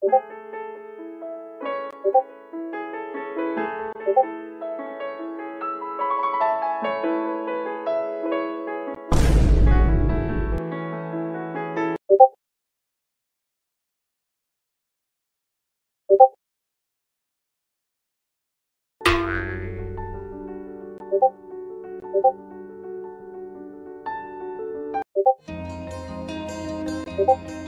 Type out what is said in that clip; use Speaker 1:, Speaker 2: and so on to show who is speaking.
Speaker 1: 고고
Speaker 2: 음.